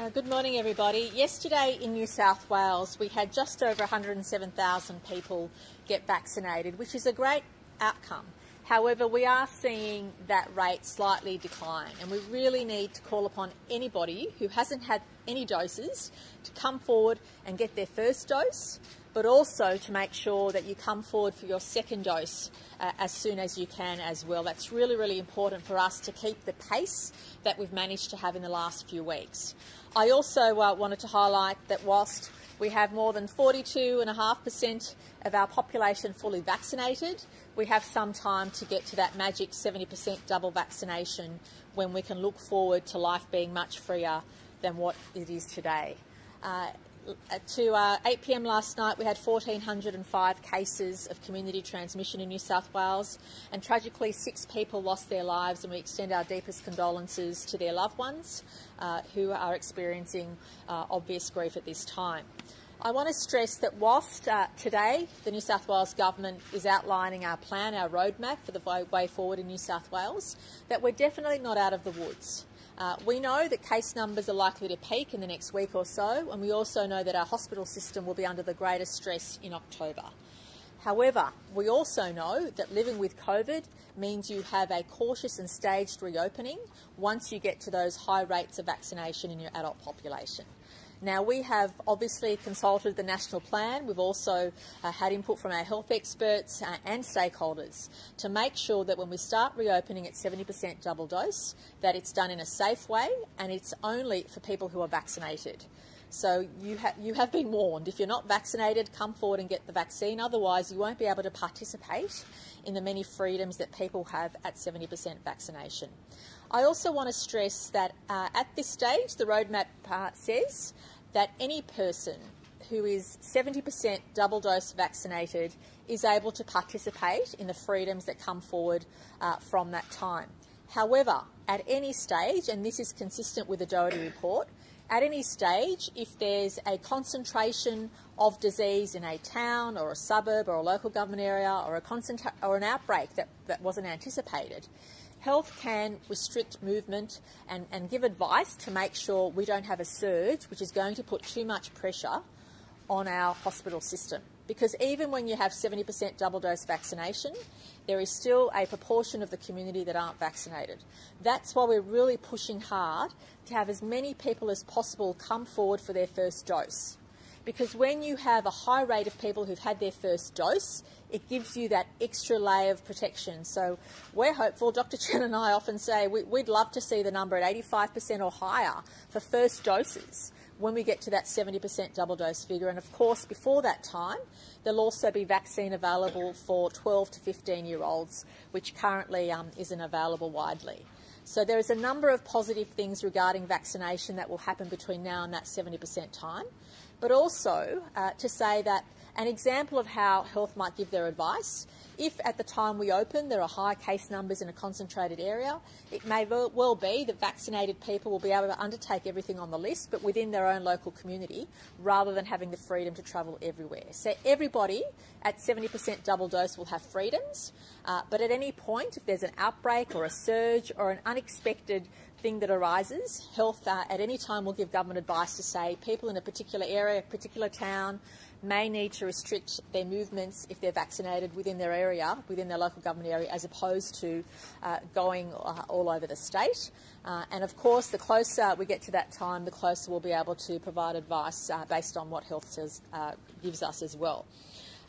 Uh, good morning, everybody. Yesterday in New South Wales, we had just over 107,000 people get vaccinated, which is a great outcome. However, we are seeing that rate slightly decline, and we really need to call upon anybody who hasn't had any doses to come forward and get their first dose, but also to make sure that you come forward for your second dose uh, as soon as you can as well. That's really, really important for us to keep the pace that we've managed to have in the last few weeks. I also uh, wanted to highlight that whilst we have more than 42.5% of our population fully vaccinated. We have some time to get to that magic 70% double vaccination when we can look forward to life being much freer than what it is today. Uh, to uh, 8 pm last night, we had 1,405 cases of community transmission in New South Wales, and tragically, six people lost their lives, and we extend our deepest condolences to their loved ones uh, who are experiencing uh, obvious grief at this time. I want to stress that whilst uh, today the New South Wales Government is outlining our plan, our roadmap for the way forward in New South Wales, that we're definitely not out of the woods. Uh, we know that case numbers are likely to peak in the next week or so, and we also know that our hospital system will be under the greatest stress in October. However, we also know that living with COVID means you have a cautious and staged reopening once you get to those high rates of vaccination in your adult population. Now, we have obviously consulted the national plan. We've also uh, had input from our health experts uh, and stakeholders to make sure that when we start reopening at 70% double dose, that it's done in a safe way and it's only for people who are vaccinated. So you, ha- you have been warned. If you're not vaccinated, come forward and get the vaccine. Otherwise, you won't be able to participate in the many freedoms that people have at 70% vaccination. I also want to stress that uh, at this stage, the roadmap uh, says that any person who is 70% double dose vaccinated is able to participate in the freedoms that come forward uh, from that time. However, at any stage, and this is consistent with the Doherty report, at any stage, if there's a concentration of disease in a town or a suburb or a local government area or, a concentra- or an outbreak that, that wasn't anticipated, health can restrict movement and, and give advice to make sure we don't have a surge which is going to put too much pressure on our hospital system. Because even when you have 70% double dose vaccination, there is still a proportion of the community that aren't vaccinated. That's why we're really pushing hard to have as many people as possible come forward for their first dose because when you have a high rate of people who've had their first dose, it gives you that extra layer of protection. So we're hopeful. Dr. Chant and I often say we, would love to see the number at 85% or higher for first doses when we get to that 70% double dose figure. And of course, before that time, there'll also be vaccine available for 12 to 15 year olds, which currently um, isn't available widely. So there is a number of positive things regarding vaccination that will happen between now and that 70% time but also uh, to say that an example of how health might give their advice if at the time we open there are high case numbers in a concentrated area, it may well be that vaccinated people will be able to undertake everything on the list, but within their own local community, rather than having the freedom to travel everywhere. So everybody at 70% double dose will have freedoms, uh, but at any point, if there's an outbreak or a surge or an unexpected thing that arises, health uh, at any time will give government advice to say people in a particular area, a particular town, may need to restrict their movements if they're vaccinated within their area, within their local government area, as opposed to uh, going uh, all over the state. Uh, and of course, the closer we get to that time, the closer we'll be able to provide advice uh, based on what health says, uh, gives us as well.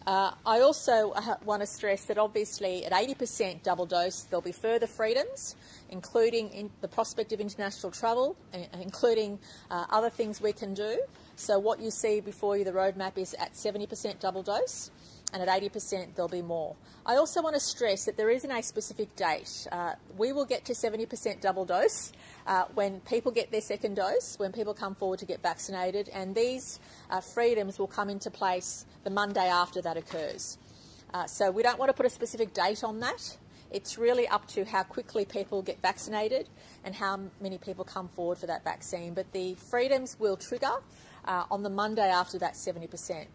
Uh, I also want to stress that obviously at 80% double dose, there'll be further freedoms, including the prospect of international travel, including uh, other things we can do. So what you see before you, the roadmap is at 70% double dose and at 80% there'll be more. I also want to stress that there isn't a specific date. Uh, we will get to 70% double dose uh, when people get their second dose, when people come forward to get vaccinated, and these uh, freedoms will come into place the Monday after that occurs. Uh, so we don't want to put a specific date on that. It's really up to how quickly people get vaccinated and how many people come forward for that vaccine. But the freedoms will trigger uh, on the Monday after that 70%.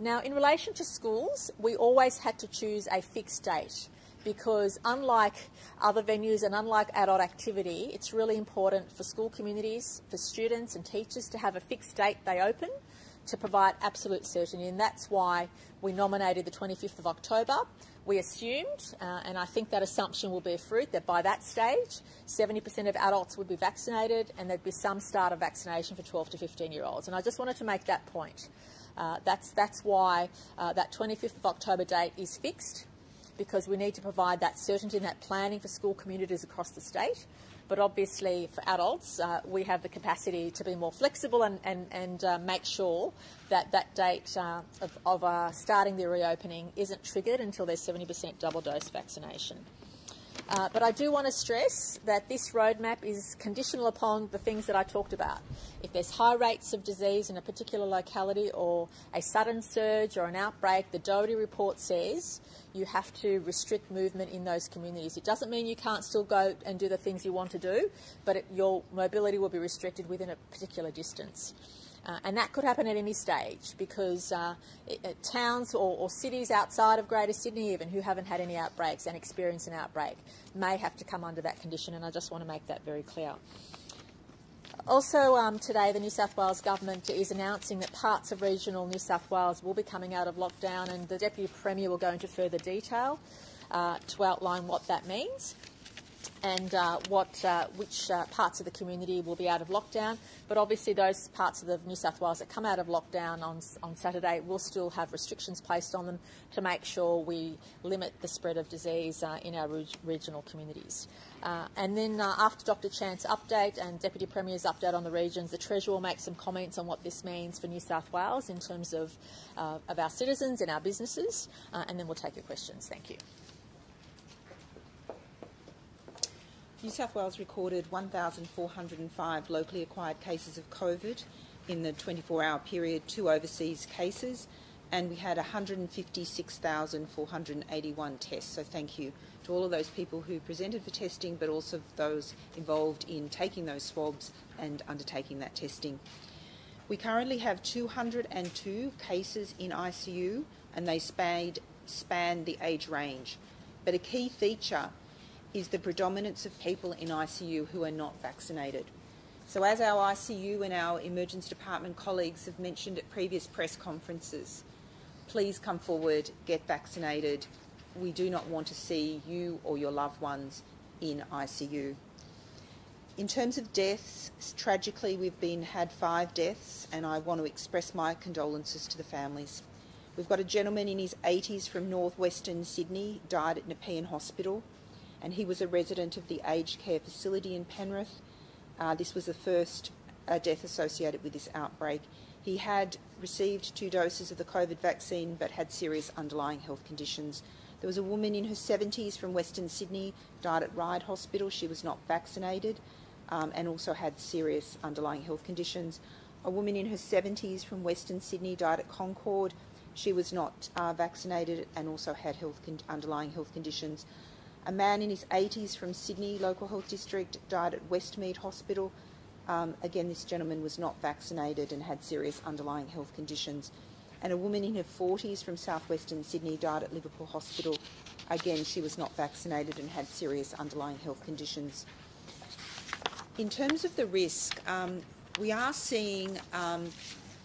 Now, in relation to schools, we always had to choose a fixed date because unlike other venues and unlike adult activity, it's really important for school communities, for students and teachers to have a fixed date they open to provide absolute certainty. And that's why we nominated the 25th of October. We assumed, uh, and I think that assumption will bear fruit, that by that stage, 70% of adults would be vaccinated and there'd be some start of vaccination for 12 to 15 year olds. And I just wanted to make that point. Uh, that's, that's why uh, that 25th of October date is fixed because we need to provide that certainty and that planning for school communities across the state. But obviously, for adults, uh, we have the capacity to be more flexible and, and, and uh, make sure that that date uh, of, of uh, starting the reopening isn't triggered until there's 70% double dose vaccination. Uh, but I do want to stress that this roadmap is conditional upon the things that I talked about. If there's high rates of disease in a particular locality or a sudden surge or an outbreak, the Doherty report says you have to restrict movement in those communities. It doesn't mean you can't still go and do the things you want to do, but it, your mobility will be restricted within a particular distance. Uh, and that could happen at any stage because uh, it, it, towns or, or, cities outside of Greater Sydney, even who haven't had any outbreaks and experience an outbreak, may have to come under that condition. And I just want to make that very clear. Also, um, today, the New South Wales Government is announcing that parts of regional New South Wales will be coming out of lockdown, and the Deputy Premier will go into further detail uh, to outline what that means and uh, what, uh, which uh, parts of the community will be out of lockdown. But obviously, those parts of the New South Wales that come out of lockdown on, on Saturday will still have restrictions placed on them to make sure we limit the spread of disease uh, in our re- regional communities. Uh, and then uh, after Dr. Chant's update and Deputy Premier's update on the regions, the Treasurer will make some comments on what this means for New South Wales in terms of, of our citizens and our businesses, and then we'll take your questions. Thank you. New South Wales recorded 1,405 locally acquired cases of COVID in the 24 hour period, two overseas cases, and we had 156,481 tests. So, thank you to all of those people who presented for testing, but also those involved in taking those swabs and undertaking that testing. We currently have 202 cases in ICU, and they span, span the age range. But a key feature is the predominance of people in ICU who are not vaccinated. So, as our ICU and our emergency department colleagues have mentioned at previous press conferences, please come forward, get vaccinated. We do not want to see you or your loved ones in ICU. In terms of deaths, tragically, we've been had five deaths, and I want to express my condolences to the families. We've got a gentleman in his 80s from northwestern Sydney, died at Nepean Hospital and he was a resident of the aged care facility in Penrith. Uh, this was the first uh, death associated with this outbreak. He had received two doses of the COVID vaccine but had serious underlying health conditions. There was a woman in her 70s from Western Sydney, died at Ryde Hospital. She was not vaccinated um, and also had serious underlying health conditions. A woman in her 70s from Western Sydney died at Concord. She was not uh, vaccinated and also had health con- underlying health conditions. A man in his 80s from Sydney Local Health District died at Westmead Hospital. Um, again, this gentleman was not vaccinated and had serious underlying health conditions. And a woman in her 40s from southwestern Sydney died at Liverpool Hospital. Again, she was not vaccinated and had serious underlying health conditions. In terms of the risk, um, we are seeing um,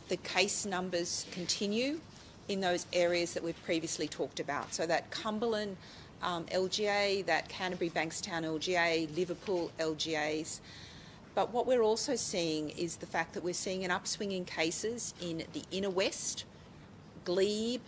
the case numbers continue in those areas that we've previously talked about. So that Cumberland um, LGA, that Canterbury Bankstown LGA, Liverpool LGAs. But what we're also seeing is the fact that we're seeing an upswing in cases in the inner west, Glebe,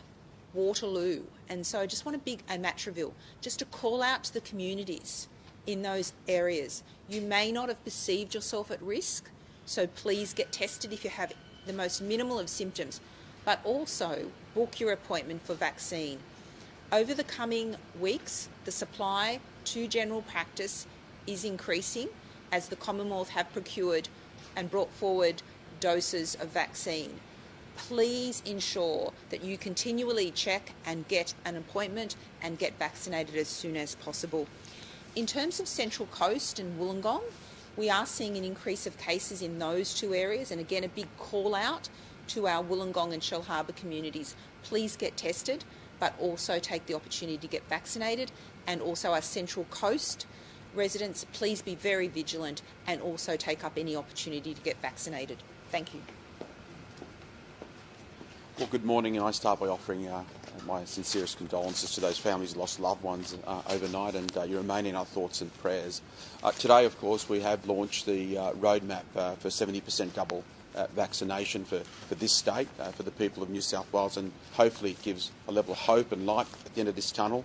Waterloo. And so I just want to big, and Matraville, just to call out to the communities in those areas. You may not have perceived yourself at risk, so please get tested if you have the most minimal of symptoms, but also book your appointment for vaccine. Over the coming weeks, the supply to general practice is increasing as the Commonwealth have procured and brought forward doses of vaccine. Please ensure that you continually check and get an appointment and get vaccinated as soon as possible. In terms of Central Coast and Wollongong, we are seeing an increase of cases in those two areas, and again, a big call out to our Wollongong and Shellharbour communities. Please get tested but also take the opportunity to get vaccinated. And also our Central Coast residents, please be very vigilant and also take up any opportunity to get vaccinated. Thank you. Well, good morning, and I start by offering uh, my sincerest condolences to those families who lost loved ones uh, overnight, and uh, you remain in our thoughts and prayers. Uh, today, of course, we have launched the uh, roadmap uh, for 70% double vaccination for, for this state, for the people of New South Wales, and hopefully it gives a level of hope and light at the end of this tunnel,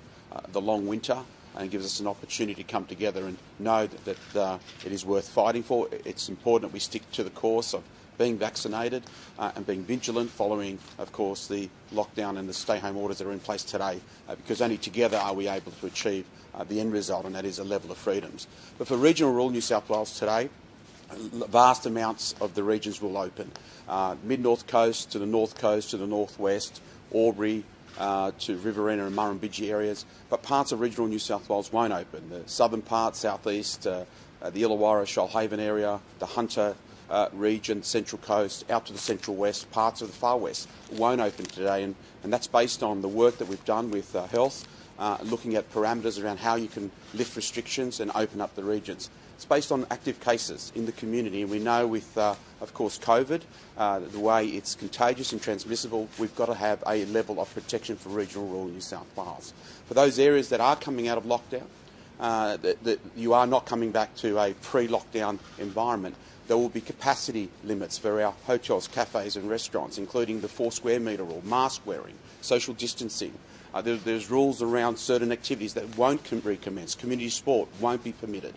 the long winter, and gives us an opportunity to come together and know that, that it is worth fighting for. It's important that we stick to the course of being vaccinated uh, and being vigilant following, of course, the lockdown and the stay home orders that are in place today, uh, because only together are we able to achieve uh, the end result, and that is a level of freedoms. But for regional rural New South Wales today, vast amounts of the regions will open. Uh, Mid North Coast to the North Coast to the Northwest, Albury, uh, to Riverina and Murrumbidgee areas, but parts of regional New South Wales won't open. The southern part, southeast, uh, uh, the Illawarra, Shoalhaven area, the Hunter, uh, region, Central Coast, out to the Central West, parts of the Far West won't open today, and, and that's based on the work that we've done with uh, health, looking at parameters around how you can lift restrictions and open up the regions. It's based on active cases in the community, and we know with, uh, of course, COVID, uh, the way it's contagious and transmissible, we've got to have a level of protection for regional rural New South Wales. For those areas that are coming out of lockdown, uh, that, you are not coming back to a pre-lockdown environment there will be capacity limits for our hotels, cafes and restaurants, including the four square metre rule, mask wearing, social distancing. Uh, there, there's rules around certain activities that won't recommence. Community sport won't be permitted.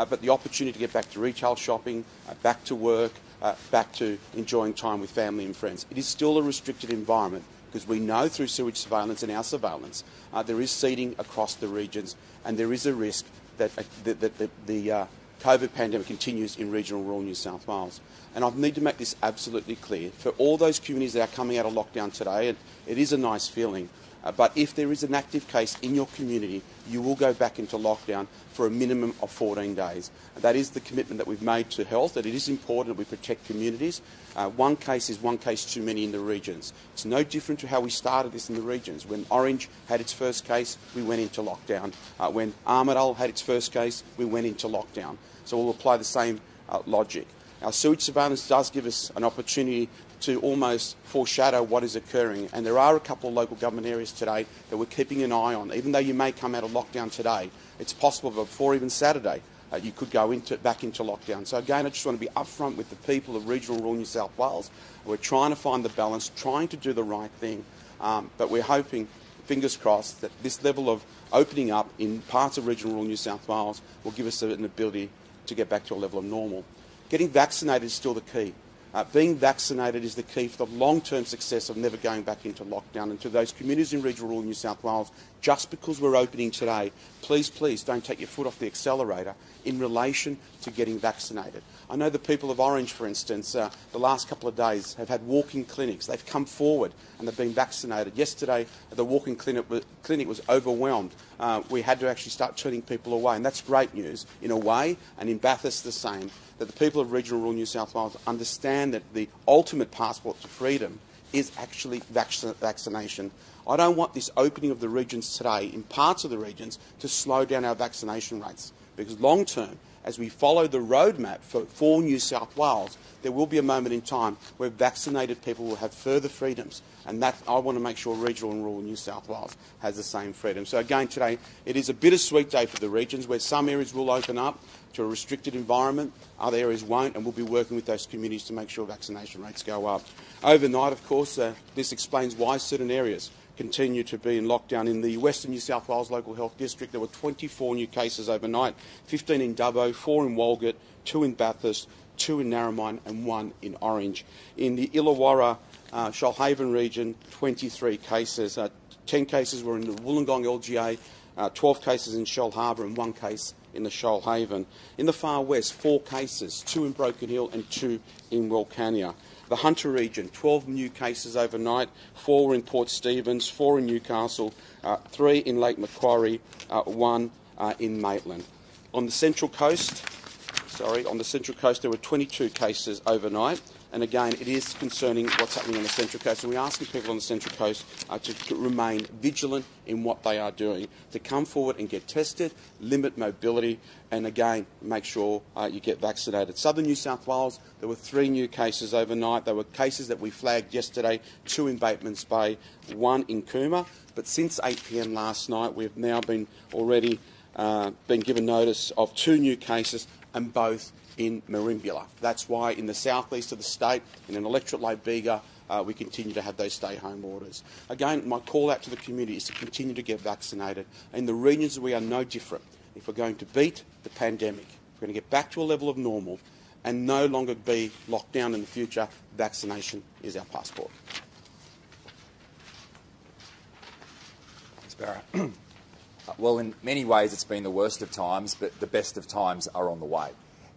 Uh, but the opportunity to get back to retail shopping, uh, back to work, uh, back to enjoying time with family and friends. It is still a restricted environment because we know through sewage surveillance and our surveillance uh, there is seeding across the regions and there is a risk that, uh, that, that, that the COVID pandemic continues in regional rural New South Wales. And I need to make this absolutely clear. For all those communities that are coming out of lockdown today, and it is a nice feeling, uh, but if there is an active case in your community, you will go back into lockdown for a minimum of 14 days. That is the commitment that we've made to health, that it is important that we protect communities. Uh, one case is one case too many in the regions. It's no different to how we started this in the regions. When Orange had its first case, we went into lockdown. Uh, when Armidale had its first case, we went into lockdown. So we'll apply the same uh, logic. Our sewage surveillance does give us an opportunity to almost foreshadow what is occurring. And there are a couple of local government areas today that we're keeping an eye on. Even though you may come out of lockdown today, it's possible before even Saturday uh, you could go into, back into lockdown. So again, I just want to be upfront with the people of regional rural New South Wales. We're trying to find the balance, trying to do the right thing, um, but we're hoping, fingers crossed, that this level of opening up in parts of regional rural New South Wales will give us an ability to get back to a level of normal. Getting vaccinated is still the key. Uh, being vaccinated is the key for the long-term success of never going back into lockdown. And to those communities in regional rural New South Wales, just because we're opening today, please, please don't take your foot off the accelerator in relation to getting vaccinated. I know the people of Orange, for instance, uh, the last couple of days have had walk-in clinics. They've come forward and they've been vaccinated. Yesterday, the walk-in clinic, clinic was overwhelmed. Uh, we had to actually start turning people away, and that's great news in a way, and in Bathurst the same that the people of regional rural New South Wales understand that the ultimate passport to freedom is actually vac vaccination. I don't want this opening of the regions today, in parts of the regions, to slow down our vaccination rates. Because long term, as we follow the roadmap for, for New South Wales, there will be a moment in time where vaccinated people will have further freedoms. And that, I want to make sure regional and rural New South Wales has the same freedom. So again, today, it is a bittersweet day for the regions where some areas will open up to a restricted environment, other areas won't, and we'll be working with those communities to make sure vaccination rates go up. Overnight, of course, uh, this explains why certain areas continue to be in lockdown. In the Western New South Wales Local Health District, there were 24 new cases overnight, 15 in Dubbo, 4 in Walgett, 2 in Bathurst, 2 in Narromine and 1 in Orange. In the Illawarra uh, Shoalhaven region, 23 cases. Uh, 10 cases were in the Wollongong LGA, uh, 12 cases in Shellharbour and 1 case in the Shoalhaven. In the far west, 4 cases, 2 in Broken Hill and 2 in Wilcannia. The Hunter region, 12 new cases overnight, four were in Port Stephens, four in Newcastle, uh, three in Lake Macquarie, uh, one uh, in Maitland. On the Central Coast, sorry, on the Central Coast there were 22 cases overnight, And again, it is concerning what's happening on the Central Coast. And we're asking people on the Central Coast uh, to, remain vigilant in what they are doing, to come forward and get tested, limit mobility, and again, make sure uh, you get vaccinated. Southern New South Wales, there were three new cases overnight. There were cases that we flagged yesterday, two in Batemans Bay, one in Cooma. But since 8 p.m. last night, we've now been already uh, been given notice of two new cases, and both in Merimbula. That's why in the southeast of the state, in an electorate like Bega, uh, we continue to have those stay home orders. Again, my call out to the community is to continue to get vaccinated. In the regions we are no different. If we're going to beat the pandemic, if we're going to get back to a level of normal and no longer be locked down in the future, vaccination is our passport. Barra. well, in many ways, it's been the worst of times, but the best of times are on the way.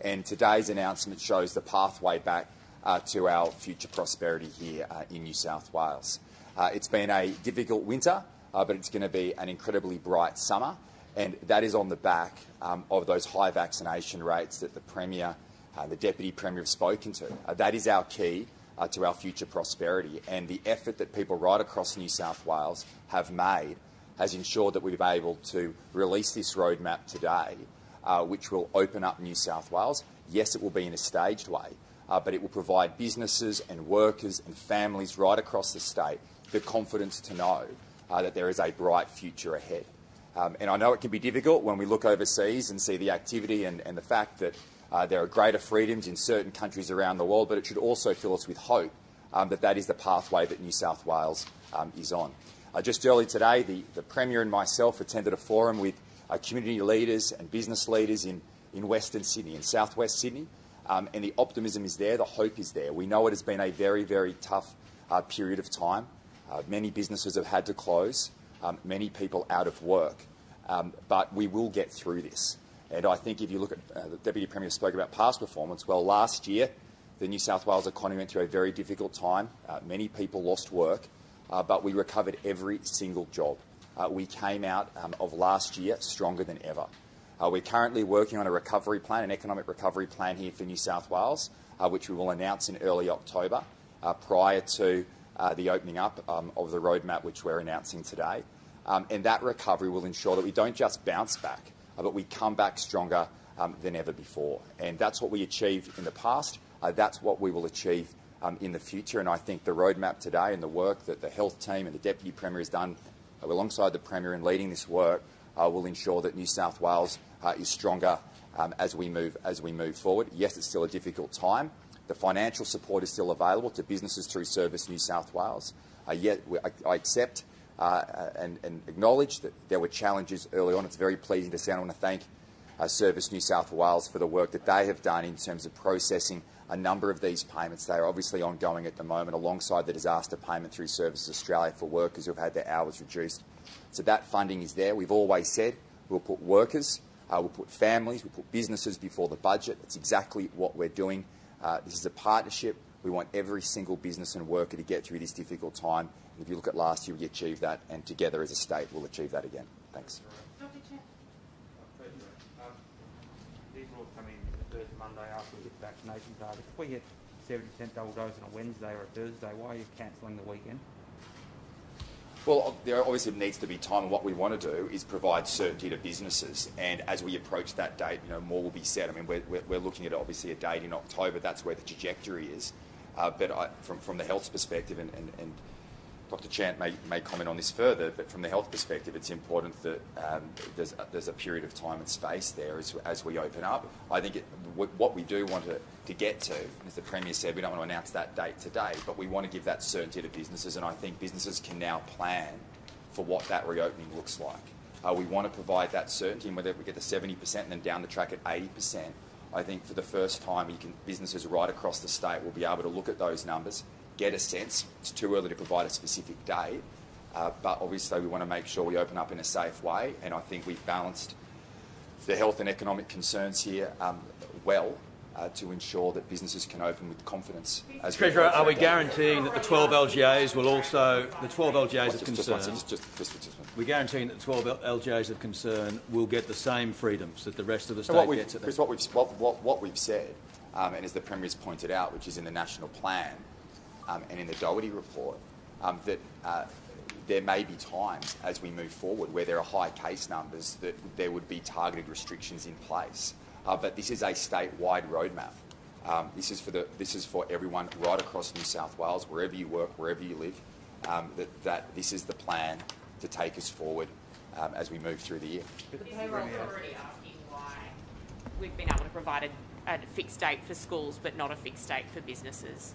And today's announcement shows the pathway back uh, to our future prosperity here uh, in New South Wales. Uh, it's been a difficult winter, uh, but it's going to be an incredibly bright summer, and that is on the back um, of those high vaccination rates that the Premier and the Deputy Premier have spoken to. Uh, that is our key uh, to our future prosperity, and the effort that people right across New South Wales have made has ensured that we've been able to release this roadmap today uh, which will open up New South Wales. Yes, it will be in a staged way, uh, but it will provide businesses and workers and families right across the state the confidence to know uh, that there is a bright future ahead. Um, and I know it can be difficult when we look overseas and see the activity and, and the fact that uh, there are greater freedoms in certain countries around the world, but it should also fill us with hope um, that that is the pathway that New South Wales um, is on. Uh, just early today, the, the Premier and myself attended a forum with uh, community leaders and business leaders in, in Western Sydney, in southwest Sydney. Um, and the optimism is there, the hope is there. We know it has been a very, very tough uh, period of time. Uh, many businesses have had to close, um, many people out of work. Um, but we will get through this. And I think if you look at uh, the Deputy Premier spoke about past performance, well, last year the New South Wales economy went through a very difficult time. Uh, many people lost work, uh, but we recovered every single job we came out um, of last year stronger than ever. Uh, we're currently working on a recovery plan, an economic recovery plan here for New South Wales, uh, which we will announce in early October uh, prior to uh, the opening up um, of the roadmap, which we're announcing today. Um, and that recovery will ensure that we don't just bounce back, uh, but we come back stronger um, than ever before. And that's what we achieved in the past. that's what we will achieve um, in the future. And I think the roadmap today and the work that the health team and the Deputy Premier has done alongside the Premier in leading this work, uh, will ensure that New South Wales uh, is stronger um, as, we move, as we move forward. Yes, it's still a difficult time. The financial support is still available to businesses through Service New South Wales. Uh, yet I, I accept uh, and, and, acknowledge that there were challenges early on. It's very pleasing to see. I want to thank uh, Service New South Wales for the work that they have done in terms of processing a number of these payments. They are obviously ongoing at the moment alongside the disaster payment through Services Australia for workers who have had their hours reduced. So that funding is there. We've always said we'll put workers, uh, we'll put families, we'll put businesses before the budget. That's exactly what we're doing. Uh, this is a partnership. We want every single business and worker to get through this difficult time. And if you look at last year, we achieved that, and together as a state, we'll achieve that again. Thanks. Monday after we get vaccination targets. If we get 70% double dose on a Wednesday or a Thursday, why are you cancelling the weekend? Well, there obviously needs to be time, and what we want to do is provide certainty to businesses. And as we approach that date, you know, more will be said. I mean, we're, we're looking at obviously a date in October. That's where the trajectory is. Uh, but I, from from the health perspective, and, and, and Dr. Chant may, may comment on this further, but from the health perspective, it's important that um, there's, a, there's a period of time and space there as, as we open up. I think it, what we do want to, to get to, as the Premier said, we don't want to announce that date today, but we want to give that certainty to businesses, and I think businesses can now plan for what that reopening looks like. Uh, we want to provide that certainty, and whether we get to 70% and then down the track at 80%, I think for the first time, can, businesses right across the state will be able to look at those numbers get a sense. It's too early to provide a specific date, uh, but obviously we want to make sure we open up in a safe way, and I think we've balanced the health and economic concerns here um, well uh, to ensure that businesses can open with confidence. As Treasurer, are we guaranteeing that the 12 LGAs will also, the 12 LGAs of concern, we're guaranteeing that the 12 LGAs of concern will get the same freedoms that the rest of the state gets at Chris, what we've, what, what, what we've said um, and as the Premier's pointed out, which is in the national plan um, and in the Doherty report, um, that uh, there may be times as we move forward where there are high case numbers that there would be targeted restrictions in place. Uh, but this is a statewide roadmap. Um, this is for the this is for everyone right across New South Wales, wherever you work, wherever you live. Um, that, that this is the plan to take us forward um, as we move through the year. Authority asking why we've been able to provide a, a fixed date for schools but not a fixed date for businesses.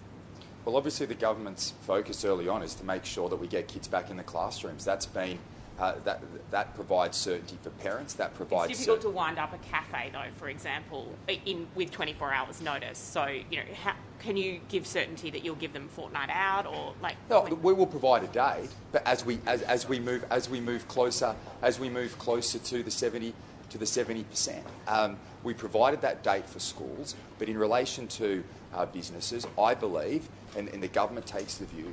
Well, obviously, the government's focus early on is to make sure that we get kids back in the classrooms. That's been uh, that that provides certainty for parents. That provides. It's difficult to wind up a cafe, though, for example, in with 24 hours notice. So, you know, how, can you give certainty that you'll give them fortnight out, or like? No, we will provide a date, but as we as, as we move as we move closer as we move closer to the 70 to the 70 percent, um, we provided that date for schools. But in relation to uh, businesses, I believe, and, and, the government takes the view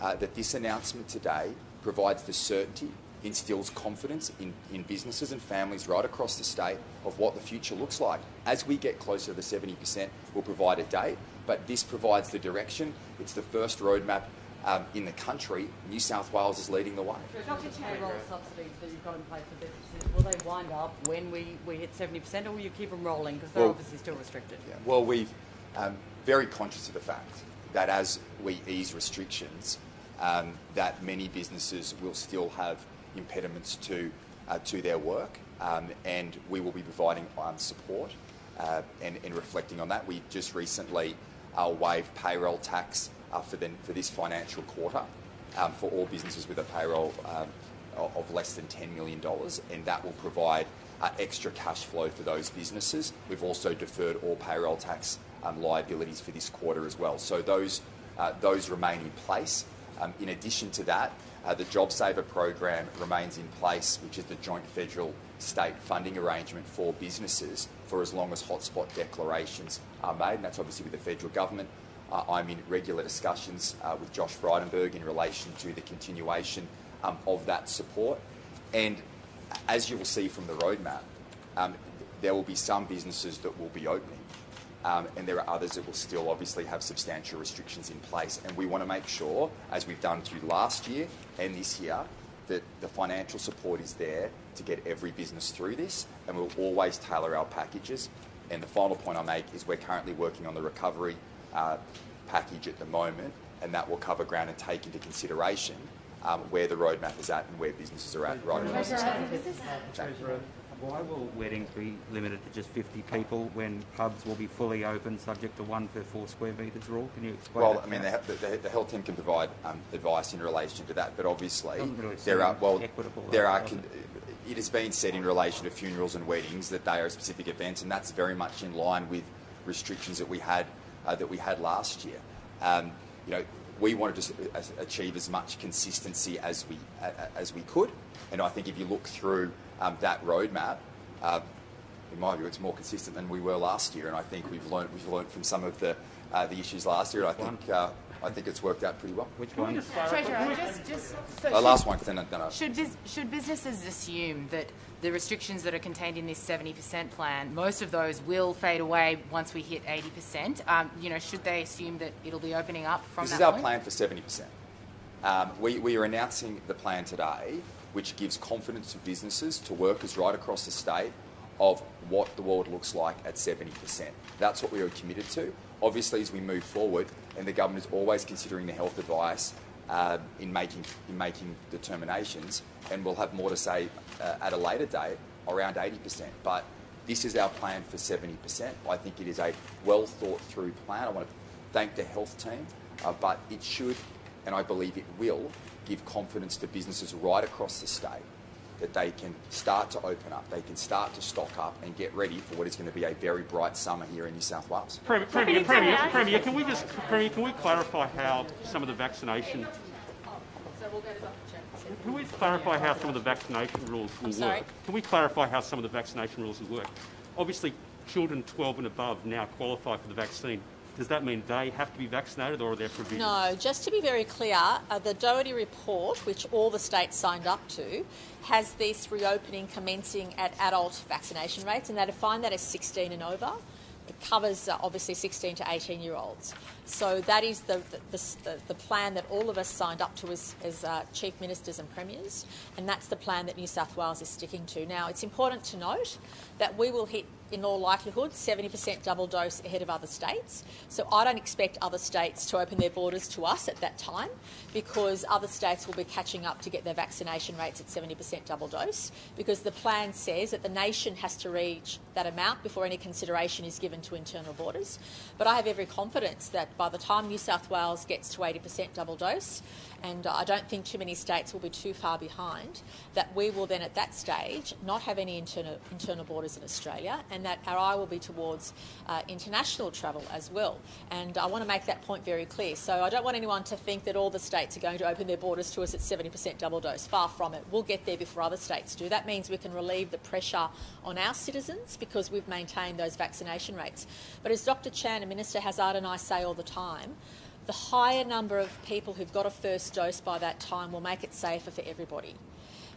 uh, that this announcement today provides the certainty instills confidence in, in businesses and families right across the state of what the future looks like. As we get closer to the 70%, we'll provide a date, but this provides the direction. It's the first roadmap um, in the country. New South Wales is leading the way. Dr. Payroll subsidies that you've got in place for businesses, will they wind up when we, we hit 70% or will you keep them rolling because they're well, obviously still restricted? Yeah. Well, we've um, very conscious of the fact that as we ease restrictions, um, that many businesses will still have impediments to, uh, to their work, um, and we will be providing um, support uh, and, and, reflecting on that. We just recently uh, waived payroll tax uh, for, the, for this financial quarter um, for all businesses with a payroll um, of less than $10 million, and that will provide uh, extra cash flow for those businesses. We've also deferred all payroll tax um, liabilities for this quarter as well. So those, uh, those remain in place. Um, in addition to that, uh, the JobSaver program remains in place, which is the joint federal state funding arrangement for businesses for as long as hotspot declarations are made, and that's obviously with the federal government. Uh, I'm in regular discussions uh, with Josh Frydenberg in relation to the continuation um, of that support. And as you will see from the roadmap, um, there will be some businesses that will be opening um, and there are others that will still obviously have substantial restrictions in place. And we want to make sure, as we've done through last year and this year, that the financial support is there to get every business through this, and we'll always tailor our packages. And the final point I make is we're currently working on the recovery package at the moment, and that will cover ground and take into consideration um, where the roadmap is at and where businesses are at right now. Why will weddings be limited to just 50 people when pubs will be fully open, subject to one per four square metres rule? Can you explain? Well, I mean, the, the, the, health team can provide um, advice in relation to that, but obviously really there are well, there are. Con- it has been said in relation to funerals and weddings that they are specific events, and that's very much in line with restrictions that we had uh, that we had last year. Um, you know, we wanted to achieve as much consistency as we as we could, and I think if you look through um, that roadmap, uh, in my view, it's more consistent than we were last year, and I think we've learned we've learned from some of the uh, the issues last year. I think uh, I think it's worked out pretty well. Which one? Treasurer, just, just so uh, last one, because then, then I... should should businesses assume that the restrictions that are contained in this 70% plan, most of those will fade away once we hit 80%. Um, you know, should they assume that it'll be opening up from this that is our plan for 70%. Um, we, we are announcing the plan today which gives confidence to businesses, to workers right across the state, of what the world looks like at 70%. That's what we are committed to. Obviously, as we move forward, and the government is always considering the health advice uh, in making in making determinations, and we'll have more to say uh, at a later date around 80%. But this is our plan for 70%. I think it is a well thought through plan. I want to thank the health team, uh, but it should, and I believe it will, give confidence to businesses right across the state that they can start to open up, they can start to stock up and get ready for what is going to be a very bright summer here in New South Wales. Premier, Premier, Premier, Premier can we just Premier, can we clarify how some of the vaccination? Can we clarify how some of the vaccination rules will work? Can we clarify how some of the vaccination rules will work? Obviously, children 12 and above now qualify for the vaccine does that mean they have to be vaccinated or are provisions? No, just to be very clear, uh, the Doherty report, which all the states signed up to, has this reopening commencing at adult vaccination rates, and they define that as 16 and over. it covers uh, obviously 16 to 18 year olds. So that is the, the, the, the, plan that all of us signed up to as, as uh, chief ministers and premiers, and that's the plan that New South Wales is sticking to. Now, it's important to note that we will hit in all likelihood, 70% double dose ahead of other states. So I don't expect other states to open their borders to us at that time because other states will be catching up to get their vaccination rates at 70% double dose because the plan says that the nation has to reach that amount before any consideration is given to internal borders. But I have every confidence that by the time New South Wales gets to 80% double dose, and I don't think too many states will be too far behind, that we will then at that stage not have any internal, internal borders in Australia and that our eye will be towards uh, international travel as well. And I want to make that point very clear. So I don't want anyone to think that all the states are going to open their borders to us at 70% double dose. Far from it. We'll get there before other states do. That means we can relieve the pressure on our citizens because we've maintained those vaccination rates. But as Dr Chant and Minister Hazzard and I say all the time, the higher number of people who've got a first dose by that time will make it safer for everybody.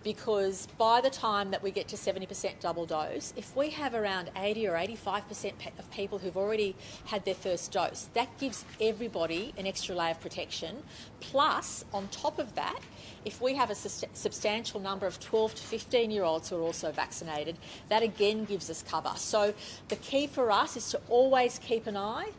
Because by the time that we get to 70% double dose, if we have around 80 or 85% of people who've already had their first dose, that gives everybody an extra layer of protection. Plus, on top of that, if we have a substantial number of 12 to 15 year olds who are also vaccinated, that again gives us cover. So the key for us is to always keep an eye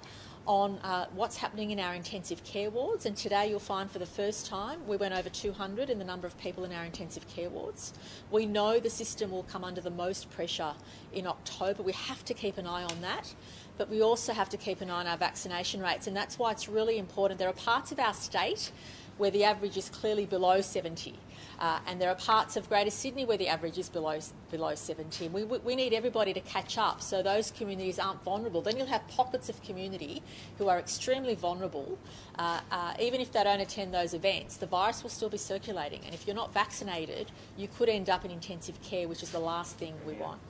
on uh, what's happening in our intensive care wards. And today you'll find for the first time we went over 200 in the number of people in our intensive care wards. We know the system will come under the most pressure in October. We have to keep an eye on that. But we also have to keep an eye on our vaccination rates, and that's why it's really important. There are parts of our state where the average is clearly below 70. Uh, and there are parts of Greater Sydney where the average is below below 70. We, we need everybody to catch up so those communities aren't vulnerable. Then you'll have pockets of community who are extremely vulnerable. Uh, uh, even if they don't attend those events, the virus will still be circulating. And if you're not vaccinated, you could end up in intensive care, which is the last thing we want.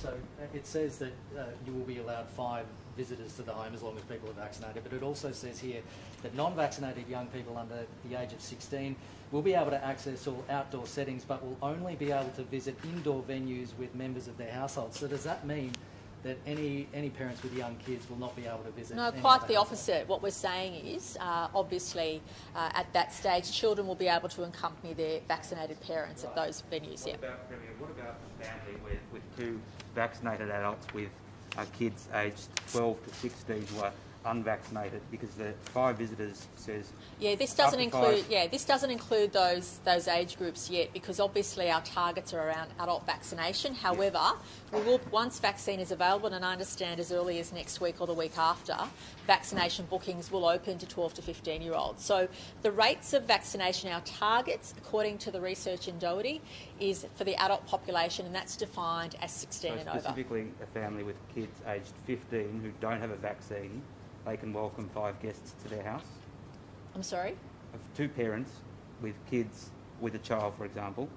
So it says that uh, you will be allowed five visitors to the home as long as people are vaccinated. But it also says here that non-vaccinated young people under the age of 16 will be able to access all outdoor settings, but will only be able to visit indoor venues with members of their household. So does that mean that any any parents with young kids will not be able to visit. No, quite the opposite. What we're saying is, uh, obviously, uh, at that stage, children will be able to accompany their vaccinated parents right. at those venues. What yeah. About, Premier, what about a family with, with two vaccinated adults with uh, kids aged 12 to 16 who are unvaccinated because the five visitors says yeah this doesn't include five. yeah this doesn't include those those age groups yet because obviously our targets are around adult vaccination. However we will once vaccine is available and I understand as early as next week or the week after vaccination bookings will open to 12 to 15 year olds so the rates of vaccination our targets according to the research in Doherty is for the adult population and that's defined as 16 so and over. specifically a family with kids aged 15 who don't have a vaccine they can welcome five guests to their house. I'm sorry? Of two parents with kids with a child, for example,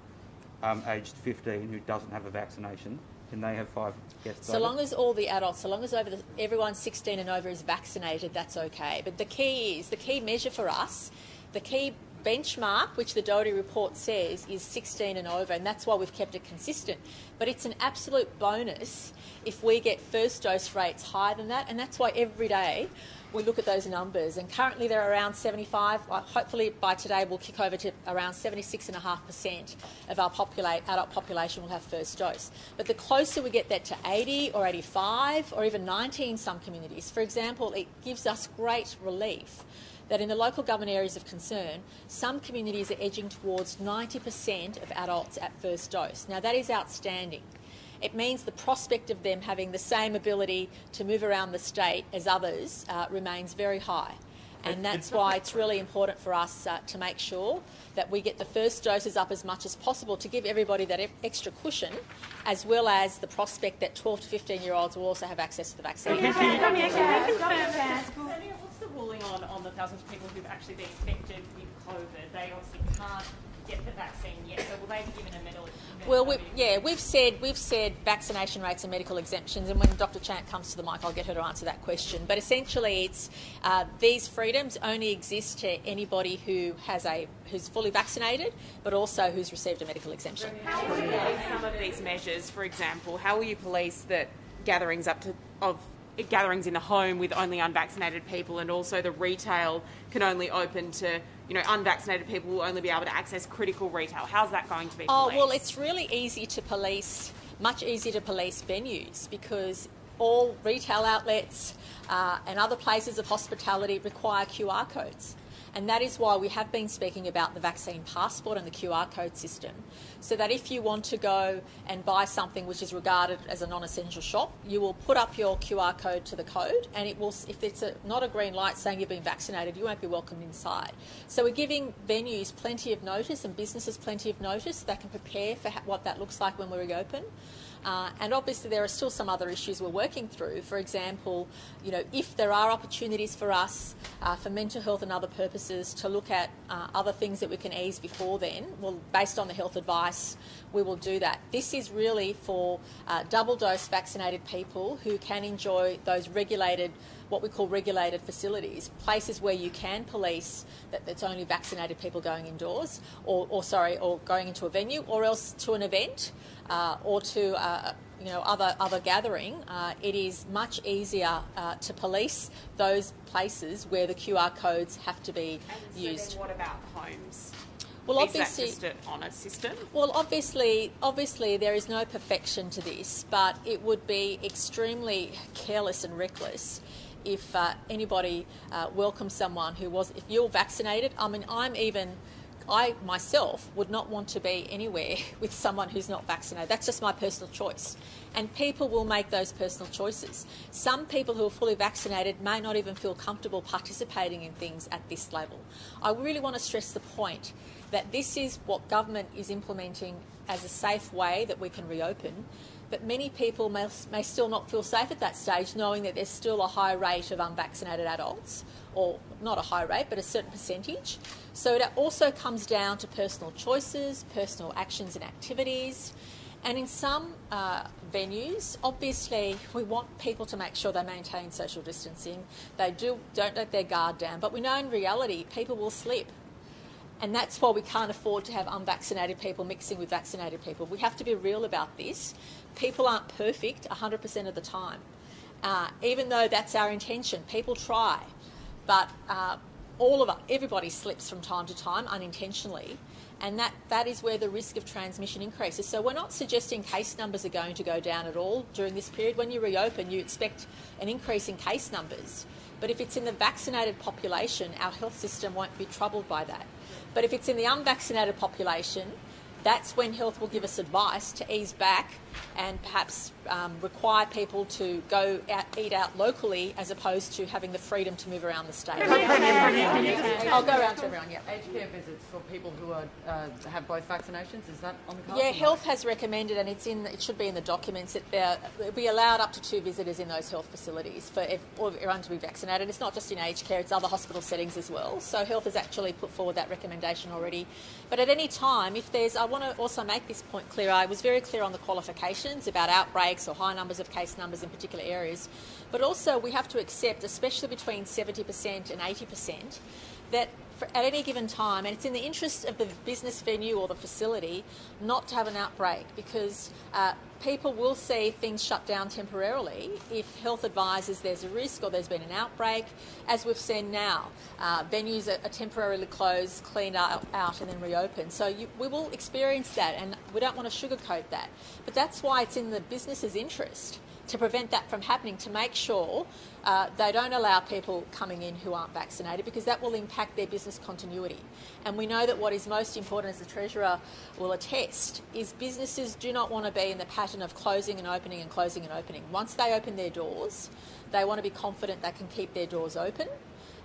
um, aged 15 who doesn't have a vaccination, can they have five guests? So over? long as all the adults, so long as over the, everyone 16 and over is vaccinated, that's okay. But the key is, the key measure for us, the key benchmark, which the Doherty report says is 16 and over, and that's why we've kept it consistent. But it's an absolute bonus if we get first dose rates higher than that, and that's why every day we look at those numbers. And currently they're around 75. Hopefully by today we'll kick over to around 76.5% of our populate, adult population will have first dose. But the closer we get that to 80 or 85 or even 90 in some communities, for example, it gives us great relief that in the local government areas of concern, some communities are edging towards 90% of adults at first dose. Now, that is outstanding. It means the prospect of them having the same ability to move around the state as others uh, remains very high. And that's why it's really important for us uh, to make sure that we get the first doses up as much as possible to give everybody that e extra cushion, as well as the prospect that 12 to 15 year olds will also have access to the vaccine ruling on, on the thousands of people who've actually been infected with COVID. They obviously can't get the vaccine yet. So will they be given a medal? Well, we, yeah, we've said we've said vaccination rates and medical exemptions, and when Dr. Chant comes to the mic, I'll get her to answer that question. But essentially, it's uh, these freedoms only exist to anybody who has a who's fully vaccinated, but also who's received a medical exemption. How will you police some of these measures? For example, how will you police that gatherings up to of gatherings in the home with only unvaccinated people, and also the retail can only open to you know unvaccinated people will only be able to access critical retail. How's that going to be? Oh well, it's really easy to police, much easier to police venues because all retail outlets uh, and other places of hospitality require QR codes. And that is why we have been speaking about the vaccine passport and the QR code system. So that if you want to go and buy something which is regarded as a non essential shop, you will put up your QR code to the code, and it will, if it's a, not a green light saying you've been vaccinated, you won't be welcomed inside. So we're giving venues plenty of notice and businesses plenty of notice. They can prepare for what that looks like when we reopen. Uh, and obviously, there are still some other issues we're working through. For example, you know, if there are opportunities for us uh, for mental health and other purposes to look at uh, other things that we can ease before then, well, based on the health advice, we will do that. This is really for uh, double dose vaccinated people who can enjoy those regulated what we call regulated facilities, places where you can police that it's only vaccinated people going indoors, or, or sorry, or going into a venue, or else to an event, uh, or to uh, you know other other gathering. Uh, it is much easier uh, to police those places where the QR codes have to be and used. So what about homes? Well, obviously, an honest system? Well, obviously, obviously, there is no perfection to this, but it would be extremely careless and reckless if uh, anybody uh, welcomes someone who was, if you're vaccinated, I mean, I'm even, I myself would not want to be anywhere with someone who's not vaccinated. That's just my personal choice. And people will make those personal choices. Some people who are fully vaccinated may not even feel comfortable participating in things at this level. I really want to stress the point that this is what government is implementing as a safe way that we can reopen but many people may, may still not feel safe at that stage, knowing that there's still a high rate of unvaccinated adults, or not a high rate, but a certain percentage. So it also comes down to personal choices, personal actions and activities. And in some uh, venues, obviously, we want people to make sure they maintain social distancing. They do, don't let their guard down. But we know in reality, people will slip. And that's why we can't afford to have unvaccinated people mixing with vaccinated people. We have to be real about this people aren't perfect 100% of the time. Uh, even though that's our intention, people try. But uh, all of us, everybody slips from time to time unintentionally, and that, that is where the risk of transmission increases. So we're not suggesting case numbers are going to go down at all during this period. When you reopen, you expect an increase in case numbers. But if it's in the vaccinated population, our health system won't be troubled by that. But if it's in the unvaccinated population, that's when health will give us advice to ease back and perhaps um, require people to go out, eat out locally as opposed to having the freedom to move around the state. I'll go around to everyone, yeah. Aged care visits for people who are, uh, have both vaccinations, is that on the card? Yeah, health has recommended, and it's in. It should be in the documents that they'll be allowed up to two visitors in those health facilities for everyone to be vaccinated. It's not just in aged care; it's other hospital settings as well. So health has actually put forward that recommendation already. But at any time, if there's, I want to also make this point clear. I was very clear on the qualifications about outbreaks or high numbers of case numbers in particular areas, but also we have to accept, especially between 70% and 80%, that at any given time, and it's in the interest of the business venue or the facility not to have an outbreak because uh, people will see things shut down temporarily if health advises there's a risk or there's been an outbreak. As we've seen now, uh, venues are, are, temporarily closed, cleaned out, out and then reopened. So you, we will experience that, and we don't want to sugarcoat that. But that's why it's in the business's interest to prevent that from happening, to make sure uh, they don't allow people coming in who aren't vaccinated because that will impact their business continuity. And we know that what is most important, as the Treasurer will attest, is businesses do not want to be in the pattern of closing and opening and closing and opening. Once they open their doors, they want to be confident they can keep their doors open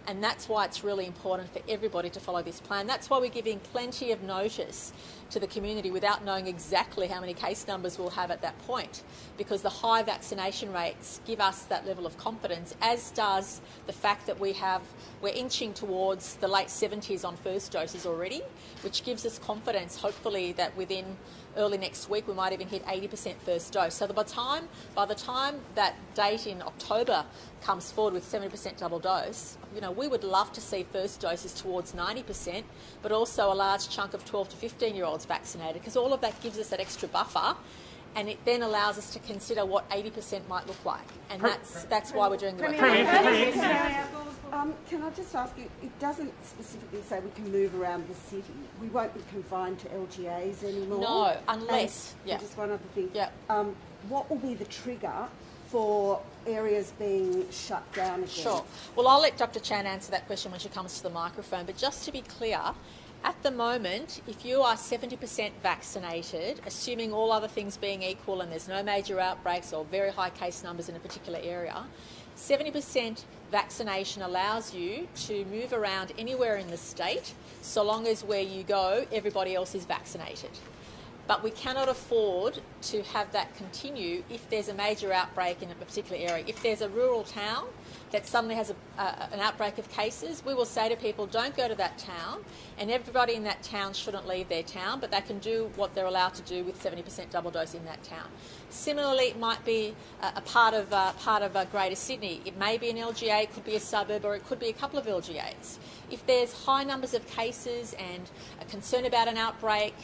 And that's why it's really important for everybody to follow this plan. That's why we're giving plenty of notice to the community without knowing exactly how many case numbers we'll have at that point, because the high vaccination rates give us that level of confidence, as does the fact that we have we're inching towards the late 70s on first doses already, which gives us confidence, hopefully, that within early next week we might even hit 80% first dose. So by the time by the time that date in October comes forward with 70% double dose, you know, we would love to see first doses towards 90%, but also a large chunk of 12 to 15 year olds vaccinated, because all of that gives us that extra buffer and it then allows us to consider what 80% might look like. And that's, that's why we're doing the work. Um, can I just ask you, it doesn't specifically say we can move around the city. We won't be confined to LGAs anymore. No, unless, and, yeah. Just one other thing. Yeah. Um, what will be the trigger for areas being shut down again? Sure. Well, I'll let Dr. Chant answer that question when she comes to the microphone. But just to be clear, at the moment, if you are 70% vaccinated, assuming all other things being equal and there's no major outbreaks or very high case numbers in a particular area, 70% vaccination allows you to move around anywhere in the state so long as where you go, everybody else is vaccinated. But we cannot afford to have that continue if there's a major outbreak in a particular area. If there's a rural town that suddenly has a, uh, an outbreak of cases, we will say to people, don't go to that town, and everybody in that town shouldn't leave their town, but they can do what they're allowed to do with 70% double dose in that town. Similarly, it might be a, a part of uh, part of uh, Greater Sydney. It may be an LGA, it could be a suburb, or it could be a couple of LGAs. If there's high numbers of cases and a concern about an outbreak,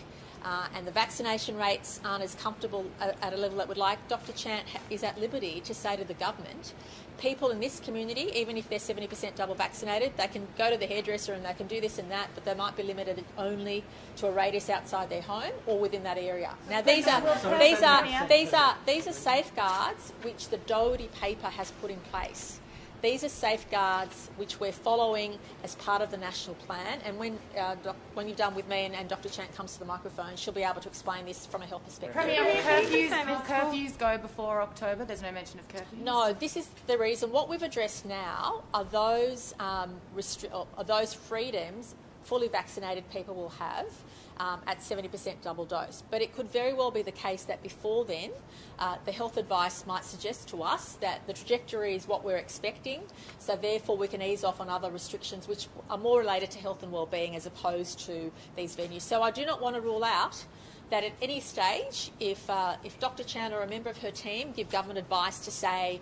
uh, and the vaccination rates aren't as comfortable at, at, a level that would like, Dr. Chant is at liberty to say to the government, people in this community, even if they're 70% double vaccinated, they can go to the hairdresser and they can do this and that, but they might be limited only to a radius outside their home or within that area. Now these are these are these are these are safeguards which the Doherty paper has put in place. These are safeguards which we're following as part of the national plan. And when uh, doc, when you're done with me and, and, Dr. Chant comes to the microphone, she'll be able to explain this from a health perspective. Premier, will curfews, will curfews go before October? There's no mention of curfews. No, this is the reason. What we've addressed now are those um, restri- are those freedoms fully vaccinated people will have um, at 70% double dose. But it could very well be the case that before then, uh, the health advice might suggest to us that the trajectory is what we're expecting, so therefore we can ease off on other restrictions which are more related to health and well-being as opposed to these venues. So I do not want to rule out that at any stage, if, uh, if Dr. Chant or a member of her team give government advice to say,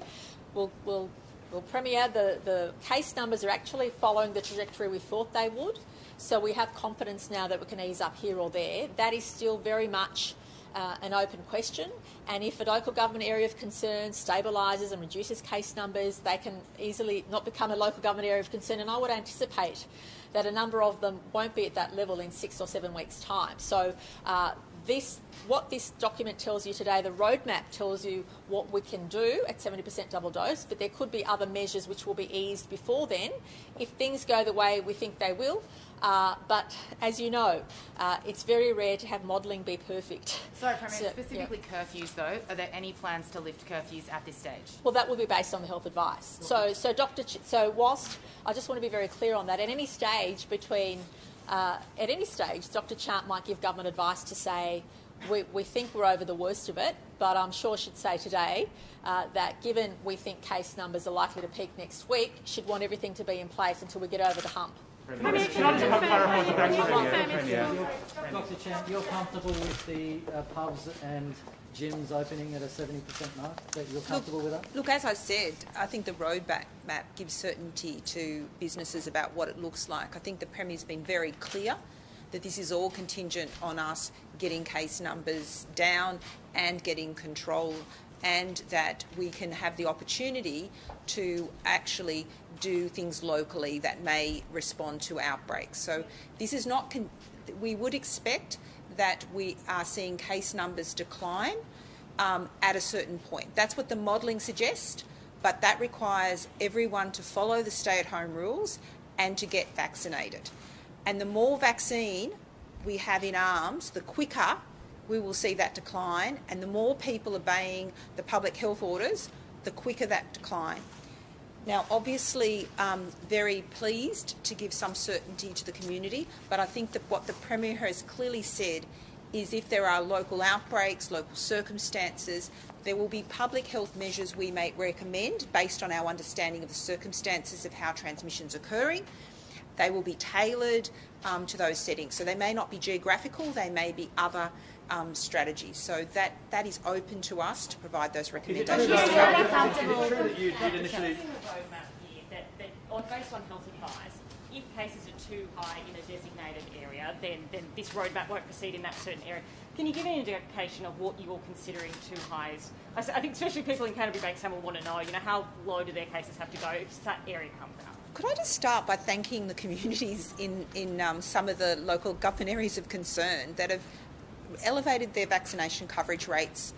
we'll, we'll, we'll Premier, the, the case numbers are actually following the trajectory we thought they would, so we have confidence now that we can ease up here or there. That is still very much uh, an open question. And if a local government area of concern stabilises and reduces case numbers, they can easily not become a local government area of concern. And I would anticipate that a number of them won't be at that level in six or seven weeks' time. So uh, this, what this document tells you today, the roadmap tells you what we can do at 70% double dose, but there could be other measures which will be eased before then. If things go the way we think they will, uh, but as you know, uh, it's very rare to have modelling be perfect. Sorry, Premier, so, specifically yeah. curfews though, are there any plans to lift curfews at this stage? Well, that will be based on the health advice. So, so Dr. Ch- so whilst I just want to be very clear on that, at any stage between, uh, at any stage, Dr. Chant might give government advice to say, we, we, think we're over the worst of it, but I'm sure she'd say today uh, that given we think case numbers are likely to peak next week, she'd want everything to be in place until we get over the hump. Dr. Chant, you're comfortable with the uh, pubs and gyms opening at a 70% mark? That you're comfortable look, with that? Look, as I said, I think the roadmap map gives certainty to businesses about what it looks like. I think the Premier's been very clear that this is all contingent on us getting case numbers down and getting control and that we can have the opportunity to actually do things locally that may respond to outbreaks. So this is not, con- we would expect that we are seeing case numbers decline um, at a certain point. That's what the modelling suggests, but that requires everyone to follow the stay at home rules and to get vaccinated. And the more vaccine we have in arms, the quicker we will see that decline, and the more people obeying the public health orders, the quicker that decline Now, obviously, um, very pleased to give some certainty to the community, but I think that what the Premier has clearly said is if there are local outbreaks, local circumstances, there will be public health measures we may recommend based on our understanding of the circumstances of how transmission's occurring. They will be tailored um, to those settings. So they may not be geographical, they may be other um, strategies. So that, that is open to us to provide those recommendations. Is it that you did initially... That, that on, based on health advice, if cases are too high in a designated area, then, then this roadmap won't proceed in that certain area. Can you give an indication of what you're considering too high? I think especially people in Canterbury Bankstown will want to know, you know, how low do their cases have to go if that area comes out? Could I just start by thanking the communities in, in um, some of the local government areas of concern that have elevated their vaccination coverage rates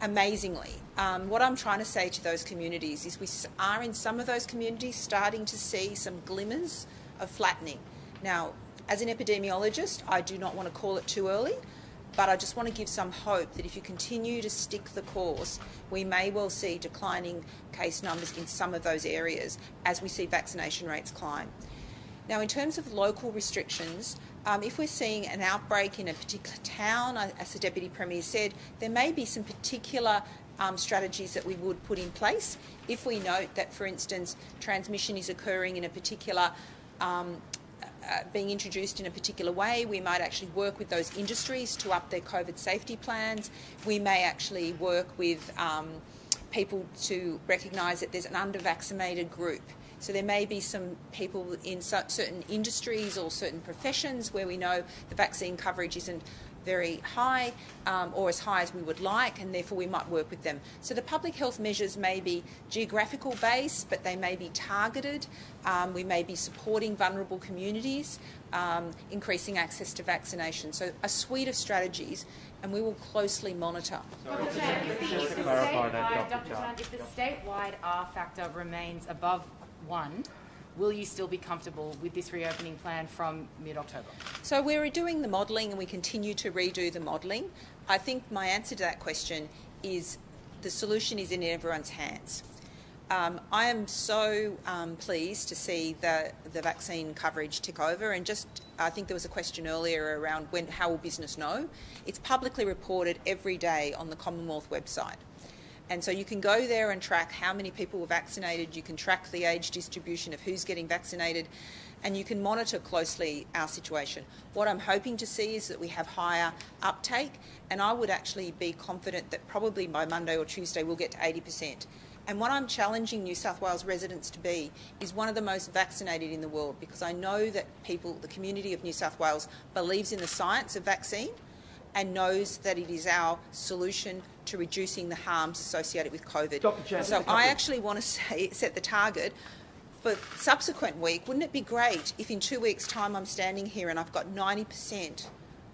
amazingly. Um, what I'm trying to say to those communities is we are in some of those communities starting to see some glimmers of flattening. Now, as an epidemiologist, I do not want to call it too early, but I just want to give some hope that if you continue to stick the course, we may well see declining case numbers in some of those areas as we see vaccination rates climb. Now, in terms of local restrictions, um, if we're seeing an outbreak in a particular town, as the Deputy Premier said, there may be some particular um, strategies that we would put in place. If we note that, for instance, transmission is occurring in a particular um, uh, being introduced in a particular way. We might actually work with those industries to up their COVID safety plans. We may actually work with um, people to recognise that there's an under-vaccinated group so there may be some people in certain industries or certain professions where we know the vaccine coverage isn't very high um, or as high as we would like, and therefore we might work with them. So the public health measures may be geographical based, but they may be targeted. Um, we may be supporting vulnerable communities, um, increasing access to vaccination. So a suite of strategies, and we will closely monitor. Dr. Chant, if the statewide R factor remains above one, will you still be comfortable with this reopening plan from mid-October? So we're doing the modelling and we continue to redo the modelling. I think my answer to that question is the solution is in everyone's hands. Um, I am so um, pleased to see the, the vaccine coverage tick over and just I think there was a question earlier around when how will business know? It's publicly reported every day on the Commonwealth website. And so you can go there and track how many people were vaccinated, you can track the age distribution of who's getting vaccinated, and you can monitor closely our situation. What I'm hoping to see is that we have higher uptake, and I would actually be confident that probably by Monday or Tuesday we'll get to 80%. And what I'm challenging New South Wales residents to be is one of the most vaccinated in the world because I know that people, the community of New South Wales, believes in the science of vaccine and knows that it is our solution to reducing the harms associated with COVID. Chant, so I actually want to say, set the target for subsequent week. Wouldn't it be great if in two weeks' time I'm standing here and I've got 90%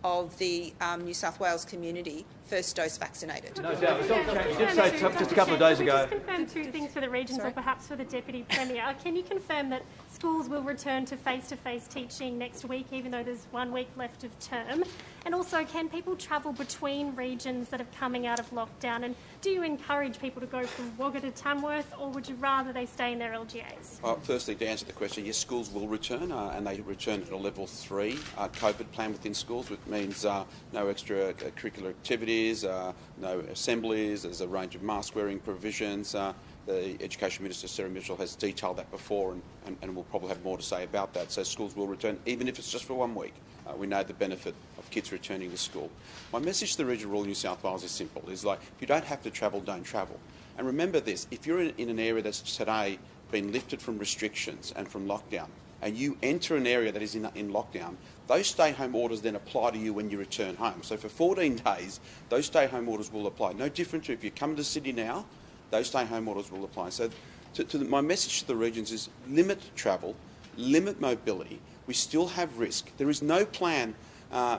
of the um, New South Wales community first dose vaccinated. No doubt. Dr. you did say just a couple of days ago. Just confirm two things for the regions Sorry? or perhaps for the Deputy Premier. Can you confirm that schools will return to face-to-face teaching next week, even though there's one week left of term? And also, can people travel between regions that are coming out of lockdown? And do you encourage people to go from Wagga to Tamworth, or would you rather they stay in their LGAs? Uh, firstly, to answer the question, yes, schools will return, uh, and they return at a level three uh, COVID plan within schools, which means uh, no extra curricular activities, uh, no assemblies. There's a range of mask wearing provisions. The Education Minister, Sarah Mitchell, has detailed that before and, and, and we'll probably have more to say about that. So schools will return, even if it's just for one week. Uh, we know the benefit of kids returning to school. My message to the Regional Rural New South Wales is simple. Is like, if you don't have to travel, don't travel. And remember this, if you're in, in an area that's today been lifted from restrictions and from lockdown, and you enter an area that is in, in lockdown, those stay-home orders then apply to you when you return home. So for 14 days, those stay-home orders will apply. No different to if you come to Sydney now, those stay-home orders will apply. So to, to the, my message to the regions is limit travel, limit mobility. We still have risk. There is no plan uh,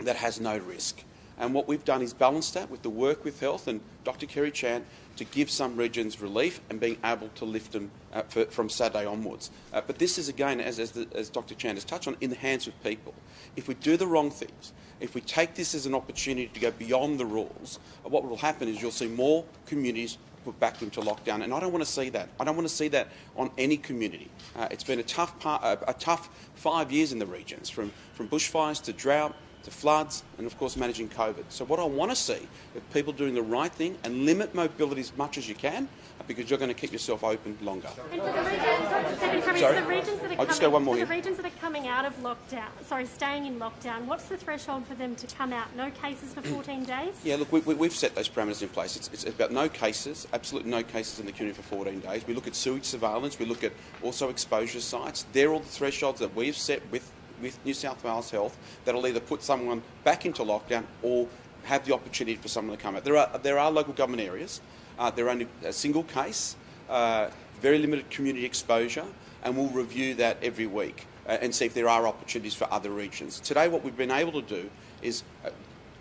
that has no risk. And what we've done is balance that with the work with health and Dr Kerry Chant to give some regions relief and being able to lift them uh, for, from Saturday onwards. Uh, but this is, again, as, as, the, as Dr Chant has touched on, in the hands of people. If we do the wrong things, if we take this as an opportunity to go beyond the rules, what will happen is you'll see more communities put back into lockdown, and I don't want to see that. I don't want to see that on any community. Uh, it's been a tough, part, a, a tough five years in the regions, from, from bushfires to drought to floods, and of course managing COVID. So what I want to see is people doing the right thing and limit mobility as much as you can, because you're going to keep yourself open longer. And for the regions, sorry, the regions that are I'll coming, just go one more for here. the regions that are coming out of lockdown, sorry, staying in lockdown, what's the threshold for them to come out? No cases for 14 days? Yeah, look, we, we, we've set those parameters in place. It's, it's about no cases, absolutely no cases in the community for 14 days. We look at sewage surveillance, we look at also exposure sites. They're all the thresholds that we've set with, with New South Wales Health that'll either put someone back into lockdown or have the opportunity for someone to come out. There are, there are local government areas, uh, they're only a single case, uh, very limited community exposure, and we'll review that every week uh, and see if there are opportunities for other regions. Today, what we've been able to do is uh,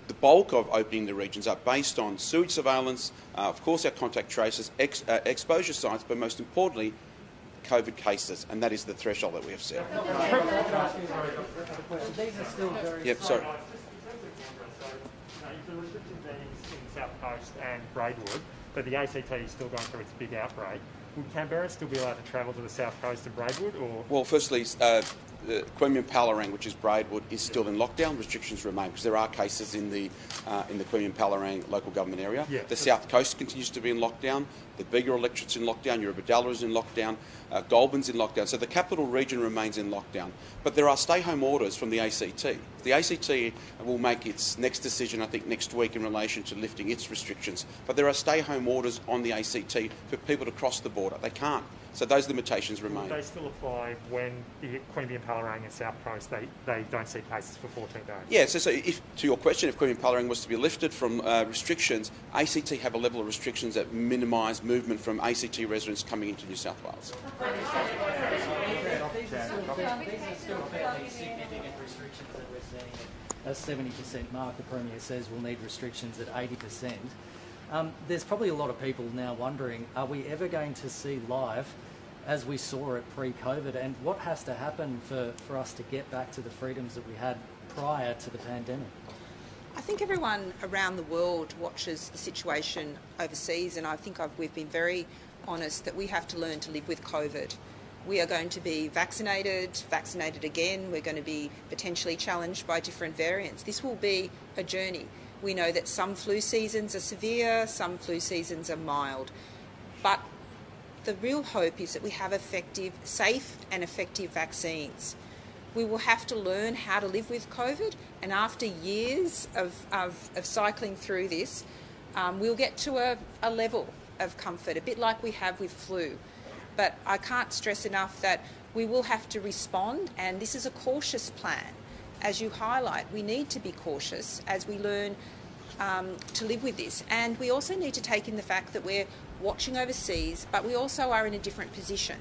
the bulk of opening the regions are based on sewage surveillance, uh, of course, our contact tracers, ex, uh, exposure sites, but most importantly, COVID cases, and that is the threshold that we have set. Yep, sorry. The restrictions in South Coast and Braidwood, but the ACT is still going through its big outbreak. Would Canberra still be allowed to travel to the South Coast and Braidwood, or Well, firstly, uh, the Queanbeyan Palerang, which is Braidwood, is still in lockdown. Restrictions remain because there are cases in the uh, in the Queanbeyan Palerang local government area. Yeah. The South Coast continues to be in lockdown. The Bega electorate's in lockdown. Eurobodalla is in lockdown. Uh, Goulburn's in lockdown. So the capital region remains in lockdown. But there are stay-home orders from the ACT. The ACT will make its next decision, I think, next week in relation to lifting its restrictions. But there are stay-home orders on the ACT for people to cross the border. They can't. So those limitations remain. would they still apply when the Queanbeyan, Palerang and South Coast they, they don't see cases for 14 days? Yeah, so, so if, to your question, if Queanbeyan Palerang was to be lifted from uh, restrictions, ACT have a level of restrictions that minimise movement from ACT residents coming into New South Wales. These are still, these are still fairly significant restrictions that we're seeing. A 70% mark, the Premier says we'll need restrictions at 80%. Um, there's probably a lot of people now wondering, are we ever going to see life as we saw it pre-COVID? And what has to happen for, for us to get back to the freedoms that we had prior to the pandemic? I think everyone around the world watches the situation overseas, and I think I've, we've been very honest that we have to learn to live with COVID. We are going to be vaccinated, vaccinated again. We're going to be potentially challenged by different variants. This will be a journey. We know that some flu seasons are severe, some flu seasons are mild. But the real hope is that we have effective, safe, and effective vaccines. We will have to learn how to live with COVID, and after years of, of, of cycling through this, um, we'll get to a, a level of comfort, a bit like we have with flu. But I can't stress enough that we will have to respond, and this is a cautious plan. As you highlight, we need to be cautious as we learn um, to live with this. And we also need to take in the fact that we're watching overseas, but we also are in a different position.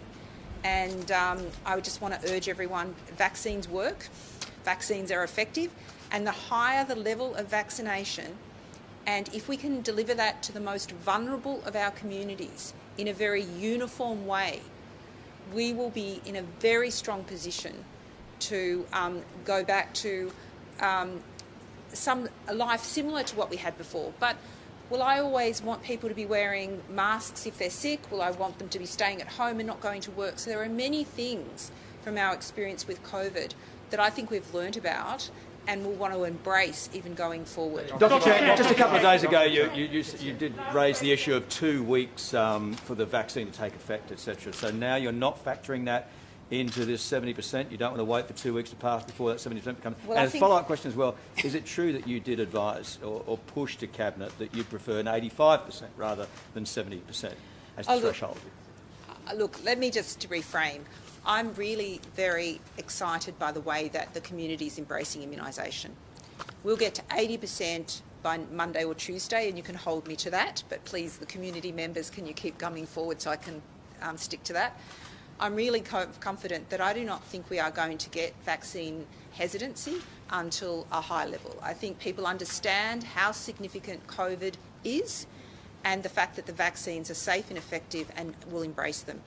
And um, I would just want to urge everyone vaccines work, vaccines are effective, and the higher the level of vaccination, and if we can deliver that to the most vulnerable of our communities in a very uniform way, we will be in a very strong position to um, go back to um, some a life similar to what we had before. But will I always want people to be wearing masks if they're sick? Will I want them to be staying at home and not going to work? So there are many things from our experience with COVID that I think we've learnt about and will want to embrace even going forward. Dr. Chant, just a couple of days ago, you, you, you, you did raise the issue of two weeks um, for the vaccine to take effect, etc. So now you're not factoring that into this 70%. You don't want to wait for two weeks to pass before that 70% becomes. Well, and a follow-up question as well: Is it true that you did advise or, or push to cabinet that you prefer an 85% rather than 70% as the Oh, threshold? Uh, Look, let me just reframe. I'm really very excited by the way that the community is embracing immunisation. We'll get to 80% by Monday or Tuesday, and you can hold me to that. But please, the community members, can you keep coming forward so I can um, stick to that? I'm really co- confident that I do not think we are going to get vaccine hesitancy until a high level. I think people understand how significant COVID is and the fact that the vaccines are safe and effective and will embrace them.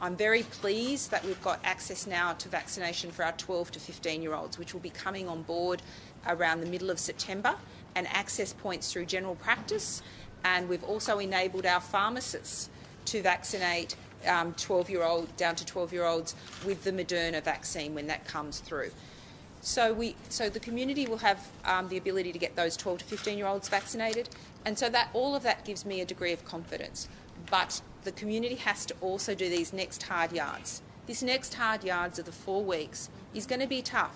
I'm very pleased that we've got access now to vaccination for our 12 to 15 year olds, which will be coming on board around the middle of September, and access points through general practice And we've also enabled our pharmacists to vaccinate um, 12 year old down to 12 year olds with the Moderna vaccine when that comes through. So we, so the community will have um, the ability to get those 12 to 15 year olds vaccinated, and so that all of that gives me a degree of confidence. But the community has to also do these next hard yards. This next hard yards of the four weeks is going to be tough.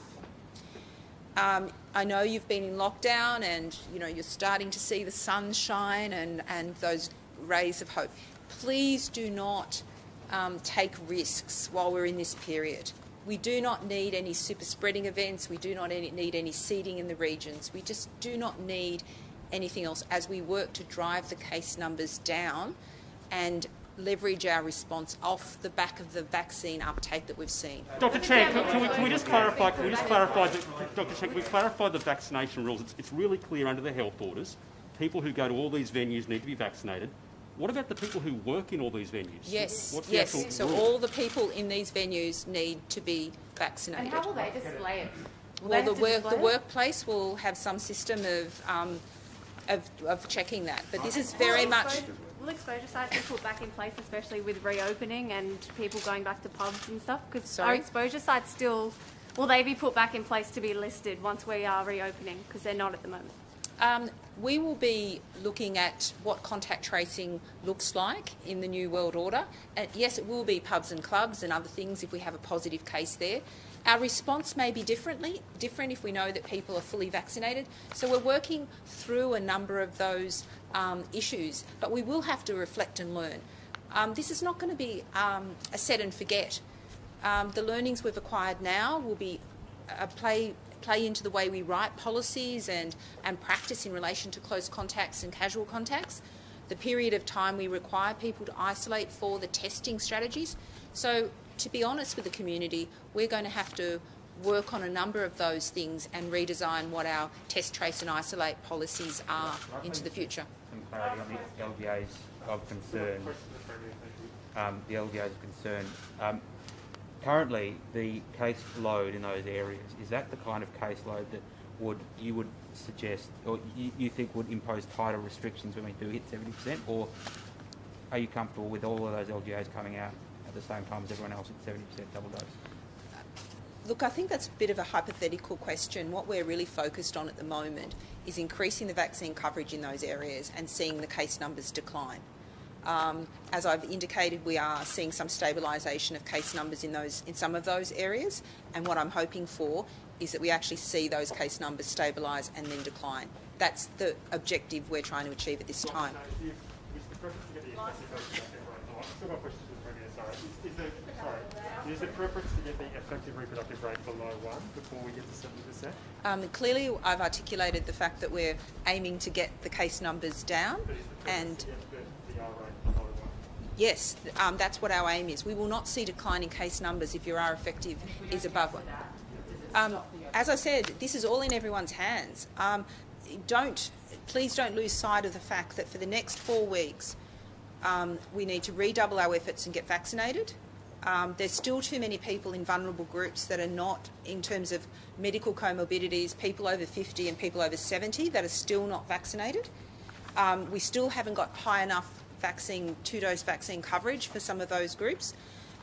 Um, I know you've been in lockdown, and you know you're starting to see the sunshine and and those rays of hope. Please do not um, take risks while we're in this period. We do not need any super spreading events. We do not any, need any seeding in the regions. We just do not need anything else as we work to drive the case numbers down and leverage our response off the back of the vaccine uptake that we've seen. Dr. Chant, can, can, we, can we just clarify? Can we just clarify, the, Dr. Chant, can we clarify the vaccination rules? It's, it's really clear under the health orders. People who go to all these venues need to be vaccinated. What about the people who work in all these venues? Yes, What's yes. So rule? all the people in these venues need to be vaccinated. And how will they display it? Will well, the, work, display the it? workplace will have some system of, um, of, of checking that. But this is very much. Exposure- Will exposure sites be put back in place, especially with reopening and people going back to pubs and stuff? Because Sorry? exposure sites still, will they be put back in place to be listed once we are reopening? Because they're not at the moment. Um, we will be looking at what contact tracing looks like in the New World Order. And yes, it will be pubs and clubs and other things if we have a positive case there. Our response may be differently different if we know that people are fully vaccinated. So we're working through a number of those um, issues, but we will have to reflect and learn. Um, this is not going to be um, a set and forget. Um, the learnings we've acquired now will be uh, play play into the way we write policies and, and practice in relation to close contacts and casual contacts. The period of time we require people to isolate for the testing strategies. So, to be honest with the community, we're going to have to work on a number of those things and redesign what our test, trace, and isolate policies are into the future. Some clarity on the LGAs of concern. Um, the LGAs of concern. Um, currently, the case load in those areas is that the kind of case load that would you would suggest or you, you think would impose tighter restrictions when we do hit 70%, or are you comfortable with all of those LGAs coming out at the same time as everyone else at 70% double dose? Look, I think that's a bit of a hypothetical question. What we're really focused on at the moment is increasing the vaccine coverage in those areas and seeing the case numbers decline. Um, as I've indicated, we are seeing some stabilisation of case numbers in those in some of those areas, and what I'm hoping for is that we actually see those case numbers stabilise and then decline. That's the objective we're trying to achieve at this time. Still got questions for the Premier, sorry. Is, is, the, sorry. is the preference to get the effective reproductive rate below one before we get to 70%? Um, clearly, I've articulated the fact that we're aiming to get the case numbers down, and The, the R rate below one. yes, um, that's what our aim is. We will not see declining case numbers if your R effective is above one. Um, as I said, this is all in everyone's hands. Um, don't, please don't lose sight of the fact that for the next four weeks, um, we need to redouble our efforts and get vaccinated. Um, there's still too many people in vulnerable groups that are not, in terms of medical comorbidities, people over 50 and people over 70 that are still not vaccinated. Um, we still haven't got high enough vaccine, two-dose vaccine coverage for some of those groups.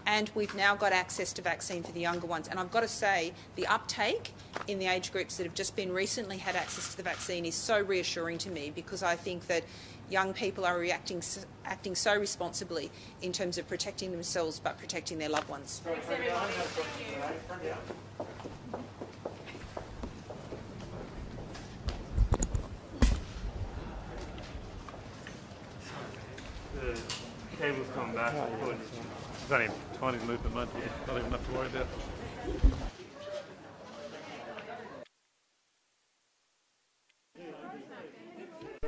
And we've now got access to vaccine for the younger ones. And I've got to say, the uptake in the age groups that have just been recently had access to the vaccine is so reassuring to me because I think that young people are reacting, acting so responsibly in terms of protecting themselves but protecting their loved ones. The cable's come back. There's only a tiny movement, not even enough to worry about. I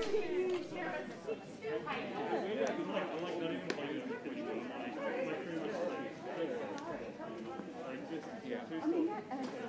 mean, not, uh,